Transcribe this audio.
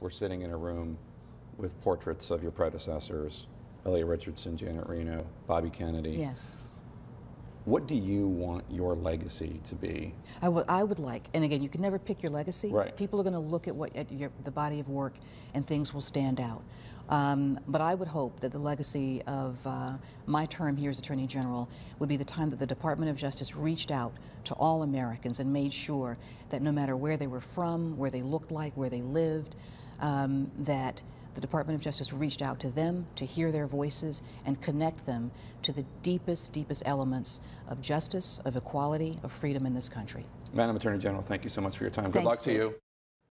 We're sitting in a room with portraits of your predecessors, Elliot Richardson, Janet Reno, Bobby Kennedy. Yes. What do you want your legacy to be? I would, I would like, and again, you can never pick your legacy. Right. People are going to look at what at your, the body of work, and things will stand out. Um, but I would hope that the legacy of uh, my term here as Attorney General would be the time that the Department of Justice reached out to all Americans and made sure that no matter where they were from, where they looked like, where they lived, um, that the Department of Justice reached out to them to hear their voices and connect them to the deepest, deepest elements of justice, of equality, of freedom in this country. Madam Attorney General, thank you so much for your time. Good Thanks, luck to you.